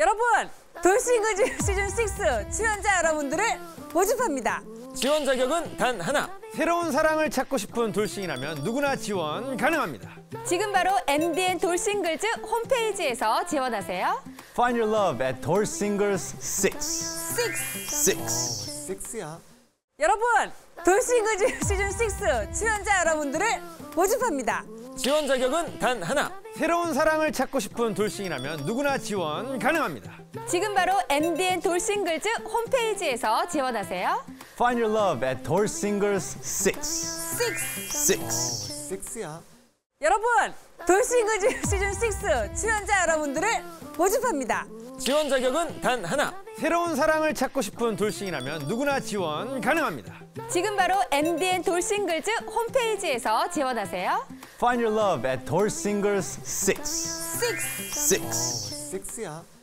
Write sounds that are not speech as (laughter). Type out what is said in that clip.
여러분 돌싱그즈 (laughs) 시즌 6 출연자 여러분들을 모집합니다. 지원 자격은 단 하나. 새로운 사랑을 찾고 싶은 돌싱이라면 누구나 지원 가능합니다. 지금 바로 MBN 돌싱글즈 홈페이지에서 지원하세요. Find your love at Singers 6. 6 6. 여러분 돌싱그즈 시즌 6 출연자 여러분들을 모집합니다. 지원 자격은 단 하나. 새로운 사랑을 찾고 싶은 돌싱이라면 누구나 지원 가능합니다. 지금 바로 MBN 돌싱글즈 홈페이지에서 지원하세요. Find your love at Singers 6. 6 6. 여러분 돌싱그즈 시즌 6 출연자 여러분들을 모집합니다. 지원 자격은 단 하나. 새로운 사랑을 찾고 싶은 돌싱이라면 누구나 지원 가능합니다. 지금 바로 MBN 돌싱글즈 홈페이지에서 지원하세요. Find your love at Door Singers 6. 6 6.